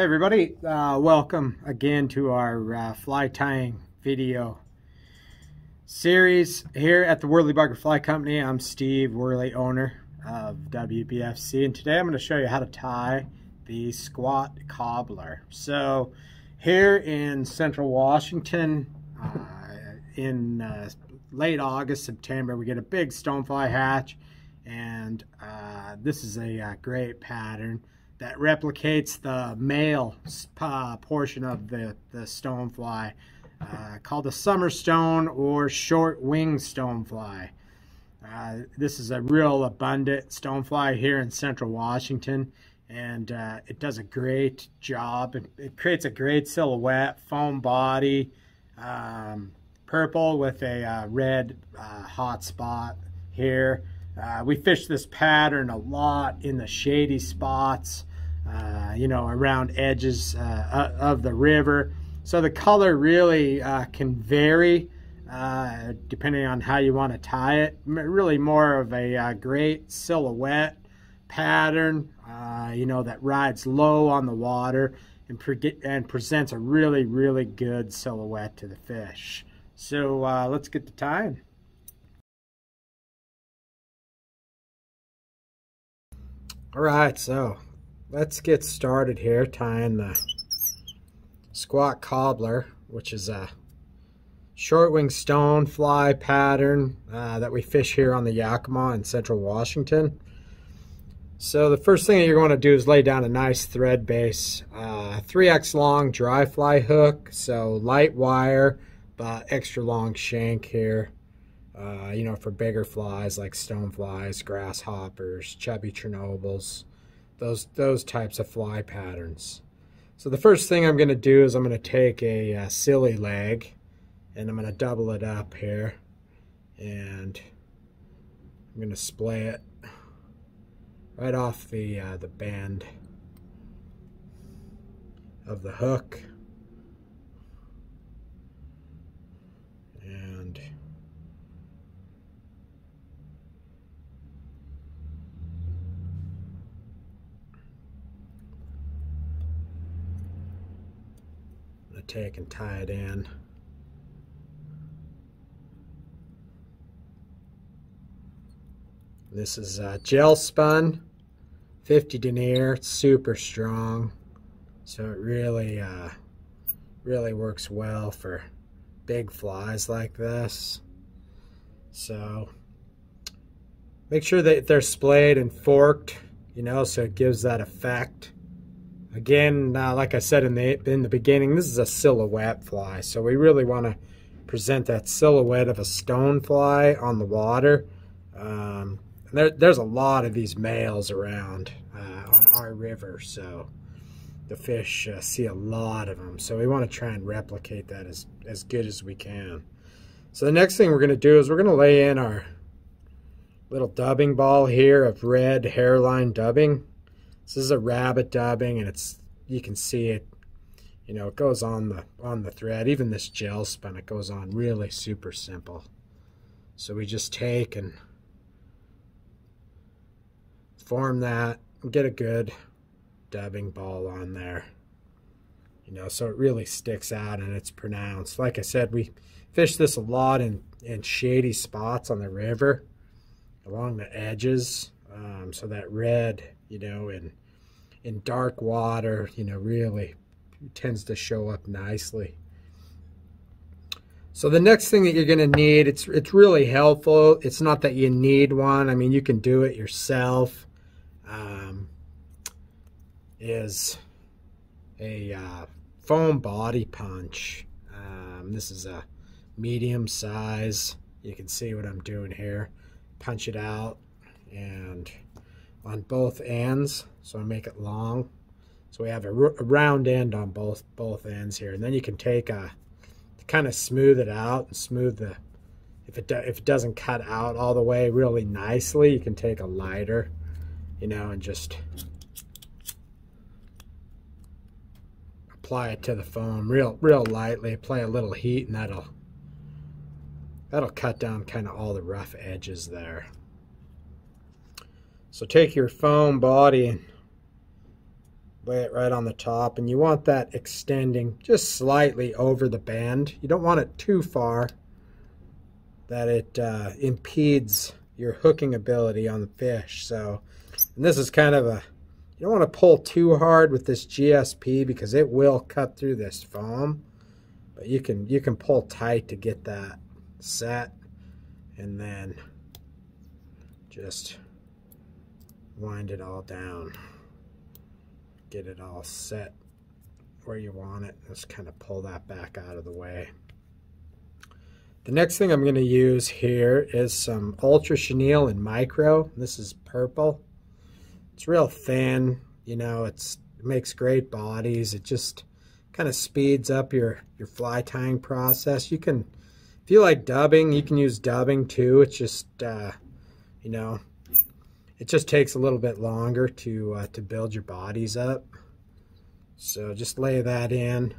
Hey everybody, uh, welcome again to our uh, fly tying video series here at the Worley Bugger Fly Company. I'm Steve Worley, owner of WBFC, and today I'm going to show you how to tie the squat cobbler. So here in central Washington, uh, in uh, late August, September, we get a big stonefly hatch, and uh, this is a uh, great pattern that replicates the male uh, portion of the, the stonefly uh, called the summer stone or short wing stonefly. Uh, this is a real abundant stonefly here in central Washington and uh, it does a great job. It, it, creates a great silhouette, foam body, um, purple with a uh, red uh, hot spot here. we fish this pattern a lot in the shady spots uh, you know, around edges uh, of the river. So the color really uh, can vary uh, depending on how you want to tie it. Really more of a uh, great silhouette pattern, you know, that rides low on the water and, pre and presents a really, really good silhouette to the fish. So let's get to tying. All right, so let's get started here tying the squat cobbler, which is a short wing stone fly pattern uh, that we fish here on the Yakima in central Washington. So the first thing you're going to do is lay down a nice thread base, uh, 3x long dry fly hook, so light wire, but extra long shank here. Uh, you know, for bigger flies like stone flies, grasshoppers, chubby Chernobyls those those types of fly patterns. So the first thing I'm going to do is I'm going to take a, a uh, silly leg and I'm going to double it up here and I'm going to splay it right off the uh, the bend of the hook take and tie it in. This is gel spun, 50 denier, super strong. So it really, uh, really works well for big flies like this. So make sure that they're splayed and forked, you know, so it gives that effect. Again, uh, like I said in the in the beginning, this is a silhouette fly, so we really want to present that silhouette of a stone fly on the water. Um, there, there's a lot of these males around uh, on our river, so the fish uh, see a lot of them. So we want to try and replicate that as, as good as we can. So the next thing we're going to do is we're going to lay in our little dubbing ball here of red Hareline dubbing. This is a rabbit dubbing, and it's you can see it. You know, it goes on the on the thread. Even this gel spun, it goes on really super simple. So we just take and form that and get a good dubbing ball on there. You know, so it really sticks out and it's pronounced. Like I said, we fish this a lot in, in shady spots on the river along the edges. Um, so that red, you know, and in dark water, you know, really tends to show up nicely. So the next thing that you're going to need, it's it's really helpful. It's not that you need one. I mean, you can do it yourself. Um, is a uh, foam body punch. Um, this is a medium size. You can see what I'm doing here. Punch it out and on both ends so I make it long. So we have a, a, round end on both both ends here and then you can take a kind of smooth it out and smooth the if it, if it doesn't cut out all the way really nicely you can take a lighter you know and just apply it to the foam real real lightly apply a little heat and that'll that'll cut down kind of all the rough edges there so take your foam body and lay it right on the top and you want that extending just slightly over the band. You don't want it too far that it uh, impedes your hooking ability on the fish. So, and this is kind of a, you don't want to pull too hard with this GSP because it will cut through this foam. But you can, you can pull tight to get that set and then just wind it all down get it all set where you want it. Just kind of pull that back out of the way. The next thing I'm going to use here is some Ultra Chenille Micro. This is purple. It's real thin. You know, it's, it makes great bodies. It just kind of speeds up your, your fly tying process. You can, if you like dubbing, you can use dubbing too. It's just, uh, you know, it just takes a little bit longer to uh, to build your bodies up. So just lay that in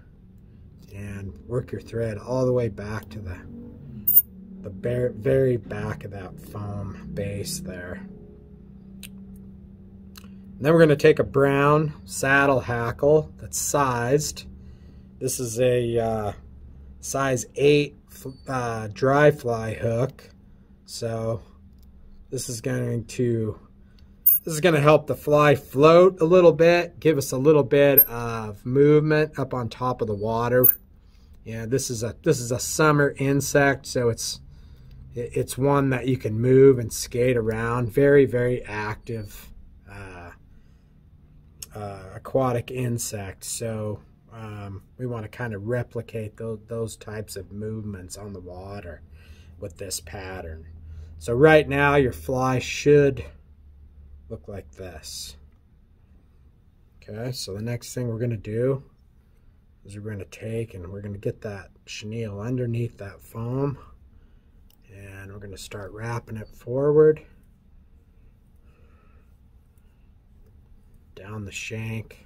and work your thread all the way back to the the very back of that foam base there. And then we're going to take a brown saddle hackle that's sized. This is a uh, size 8 uh, dry fly hook. So this is going to this is going to help the fly float a little bit, give us a little bit of movement up on top of the water. Yeah, this is a this is a summer insect, so it's it's one that you can move and skate around. Very very active uh, uh, aquatic insect. So um, we want to kind of replicate those those types of movements on the water with this pattern. So right now your fly should look like this. Okay, so the next thing we're going to do is we're going to take and we're going to get that chenille underneath that foam and we're going to start wrapping it forward down the shank.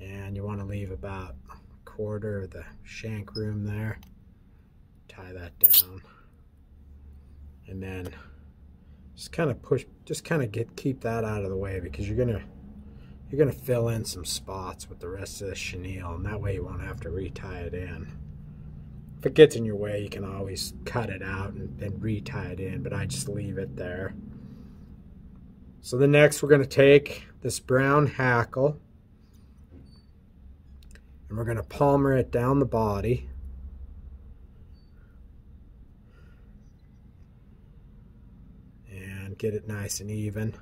And you want to leave about a quarter of the shank room there. Tie that down. And then just kind of push just kind of get keep that out of the way because you're gonna you're gonna fill in some spots with the rest of the chenille and that way you won't have to retie it in. If it gets in your way you can always cut it out and, and retie it in but I just leave it there. So the next we're going to take this brown hackle and we're going to palmer it down the body get it nice and even.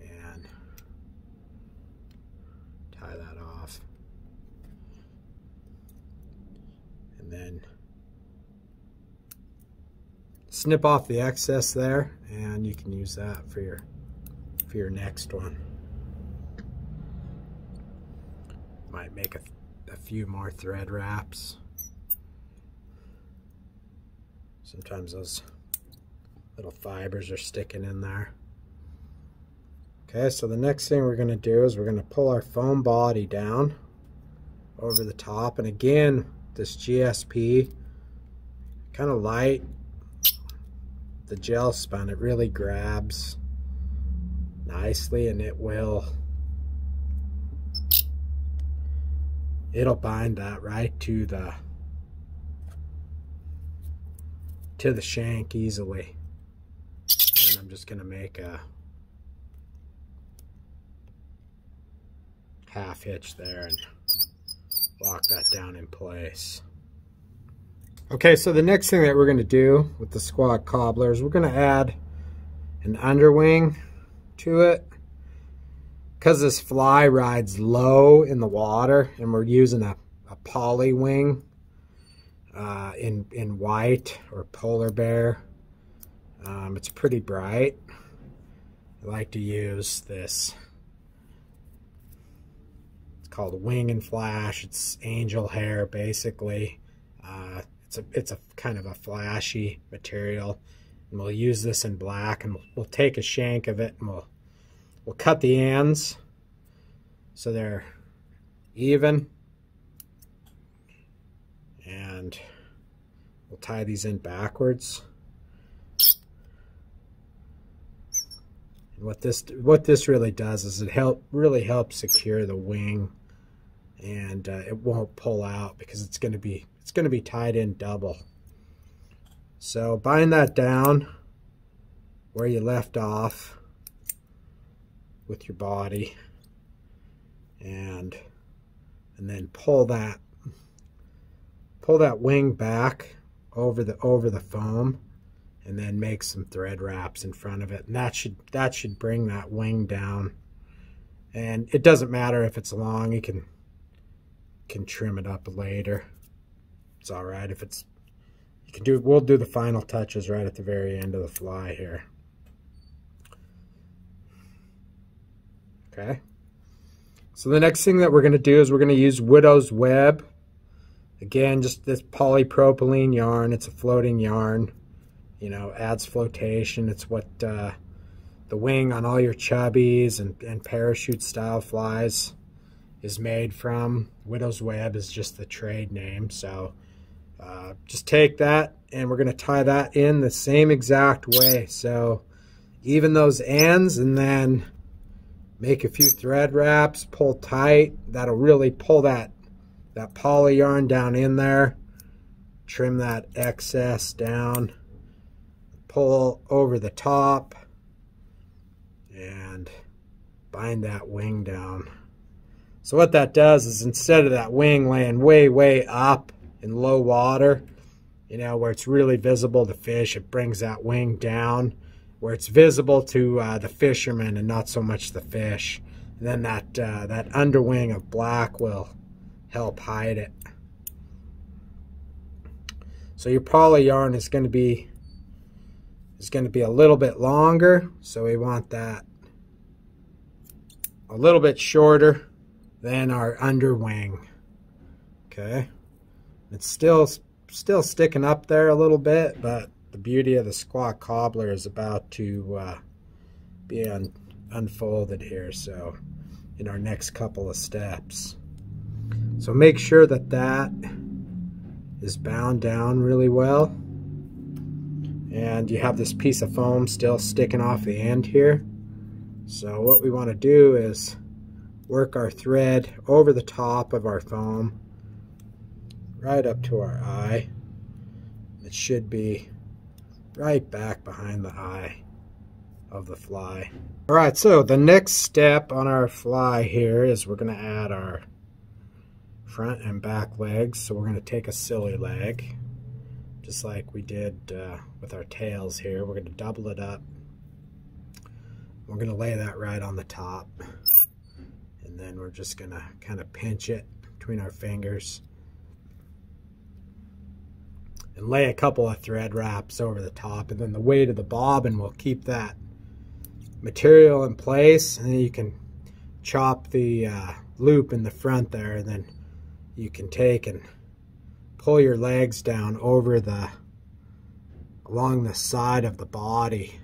And tie that off. And then snip off the excess there and you can use that for your for your next one. Might make a a few more thread wraps. Sometimes those little fibers are sticking in there. Okay, so the next thing we're going to do is we're going to pull our foam body down over the top. And again, this GSP, kind of light, the gel spun, it really grabs nicely and it will it'll bind that right to the to the shank easily. And I'm just gonna make a half hitch there and lock that down in place. Okay so the next thing that we're to do with the squat cobbler is we're to add an underwing to it because this fly rides low in the water and we're using a, a poly wing uh, in, in white or polar bear, um, it's pretty bright. I like to use this. It's called wing and flash. It's angel hair basically. Uh, it's a it's a kind of a flashy material. And we'll use this in black and we'll, we'll take a shank of it and we'll We'll cut the ends so they're even. And we'll tie these in backwards. And what this what this really does is it help really helps secure the wing and uh, it won't pull out because it's going to be it's going to be tied in double. So bind that down where you left off with your body. And and then pull that pull that wing back over the over the foam and then make some thread wraps in front of it. And that should that should bring that wing down. And it doesn't matter if it's long you can can trim it up later. It's all right if it's you can do we'll do the final touches right at the very end of the fly here okay so the next thing that we're going to do is we're going to use widow's web Again, just this polypropylene yarn. It's a floating yarn. You know, adds flotation. It's what uh, the wing on all your chubbies and, and parachute style flies is made from. Widow's Web is just the trade name. So uh, just take that and we're going to tie that in the same exact way. So even those ends and then make a few thread wraps, pull tight. That'll really pull that that poly yarn down in there. Trim that excess down. Pull over the top. And bind that wing down. So what that does is instead of that wing laying way, way up in low water, you know, where it's really visible to fish, it brings that wing down where it's visible to uh, the fishermen and not so much the fish. And then that, uh, that underwing of black will help hide it. So your poly yarn is going to be is going to be a little bit longer, so we want that a little bit shorter than our underwing. Okay, it's still still sticking up there a little bit, but the beauty of the squat cobbler is about to uh, be un unfolded here. So in our next couple of steps. So make sure that that is bound down really well. And you have this piece of foam still sticking off the end here. So what we want to do is work our thread over the top of our foam right up to our eye. It should be right back behind the eye of the fly. All right, so the next step on our fly here is we're going to add our front and back legs. So we're going to take a silly leg, just like we did uh, with our tails here. We're going to double it up. We're going to lay that right on the top. And then we're just going to kind of pinch it between our fingers. And lay a couple of thread wraps over the top. And then the weight of the bobbin will keep that material in place. And then you can chop the uh, loop in the front there and then you can take and pull your legs down over the along the side of the body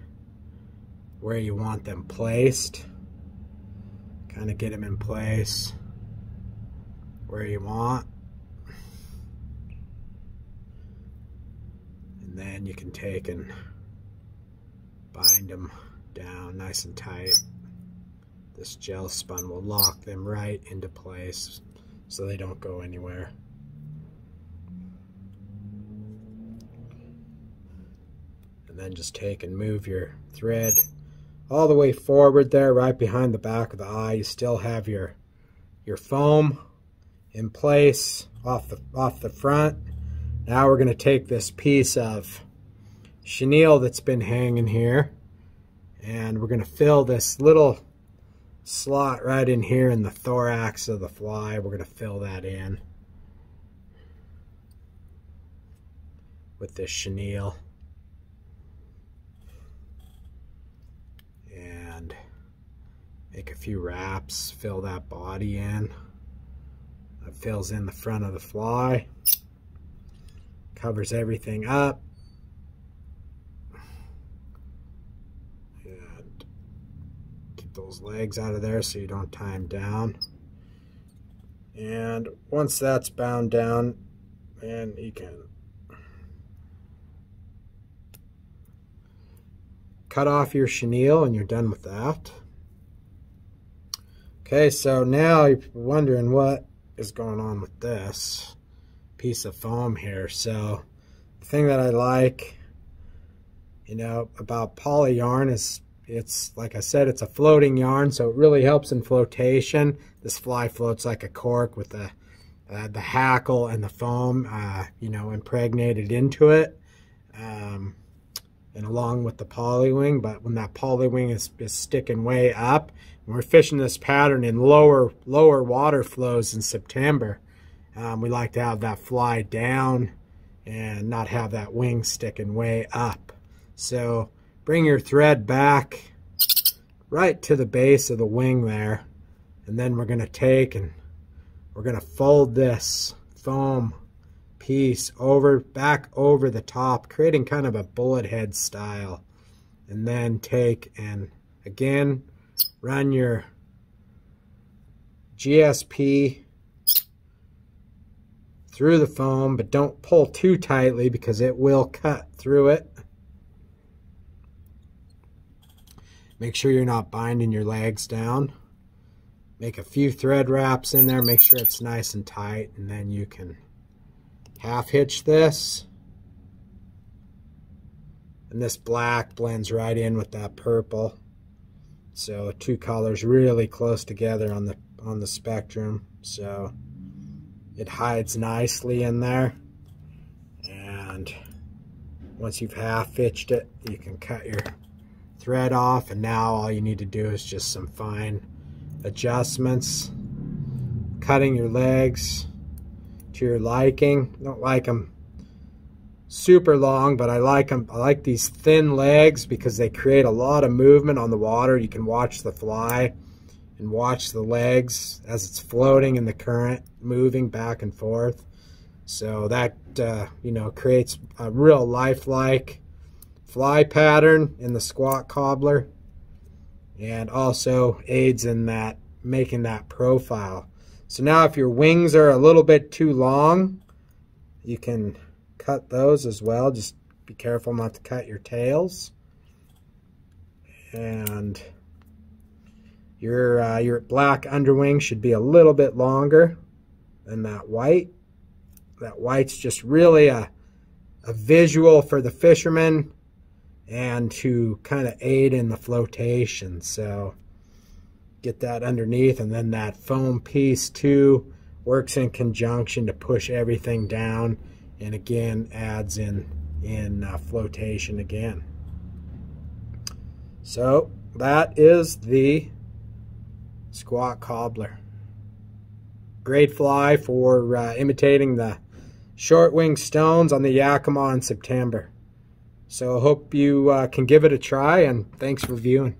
where you want them placed kind of get them in place where you want and then you can take and bind them down nice and tight this gel spun will lock them right into place so they don't go anywhere. And then just take and move your thread all the way forward there, right behind the back of the eye. You still have your your foam in place off the off the front. Now we're going to take this piece of chenille that's been hanging here and we're going to fill this little slot right in here in the thorax of the fly. We're going to fill that in with this chenille. And make a few wraps, fill that body in. That fills in the front of the fly. Covers everything up. And get those legs out of there so you don't tie them down. And once that's bound down, then you can cut off your chenille and you're done with that. Okay, so now you're wondering what is going on with this piece of foam here. So the thing that I like, you know, about poly yarn is it's, like I said, it's a floating yarn, so it really helps in flotation. This fly floats like a cork with the, uh, the hackle and the foam, uh, you know, impregnated into it. Um, and along with the poly wing, but when that polywing is, is sticking way up, we're fishing this pattern in lower lower water flows in September, um, we like to have that fly down and not have that wing sticking way up. So bring your thread back right to the base of the wing there. And then we're going to take and we're going to fold this foam piece over back over the top, creating kind of a bullet head style. And then take and again run your GSP through the foam, but don't pull too tightly because it will cut through it. Make sure you're not binding your legs down. Make a few thread wraps in there, make sure it's nice and tight, and then you can half hitch this. And this black blends right in with that purple. So two colors really close together on the on the spectrum. So it hides nicely in there. And once you've half hitched it, you can cut your thread off. And now all you need to do is just some fine adjustments. Cutting your legs to your liking. Don't like them super long, but I like them. I like these thin legs because they create a lot of movement on the water. You can watch the fly and watch the legs as it's floating in the current, moving back and forth. So that, uh, you know, creates a real lifelike fly pattern in the squat cobbler and also aids in that, making that profile. So now if your wings are a little bit too long, you can cut those as well. Just be careful not to cut your tails. And your, uh, your black underwing should be a little bit longer than that white. That white's just really a, a visual for the fishermen and to kind of aid in the flotation. So get that underneath and then that foam piece too works in conjunction to push everything down and again adds in in uh, flotation again. So that is the squat cobbler. Great fly for uh, imitating the short wing stones on the Yakima in September. So I hope you uh, can give it a try and thanks for viewing.